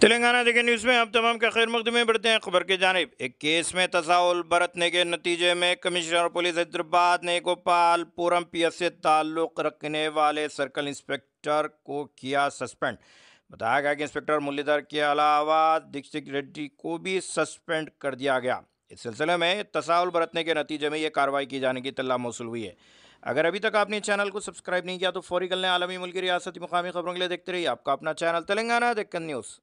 तेलंगाना देखिए न्यूज़ में आप तमाम का खैर मकदमे बढ़ते हैं खबर की जानब। एक केस में तसाउल बरतने के नतीजे में कमिश्नर पुलिस हैदराबाद ने गोपालपुरम पी एस से ताल्लुक़ रखने वाले सर्कल इंस्पेक्टर को किया सस्पेंड। बताया गया कि इंस्पेक्टर मुरलीधर के अलावा दीक्षित रेड्डी को भी सस्पेंड कर दिया गया। इस सिलसिले में तसाउल बरतने के नतीजे में ये कार्रवाई की जाने की तल्ला मौसू हुई है। अगर अभी तक आपने चैनल को सब्सक्राइब नहीं किया तो फौरी कल आलमी मुल्क रियासती मुकामी खबरों के लिए देखते रहिए आपका अपना चैनल तेलंगाना देखकर न्यूज़।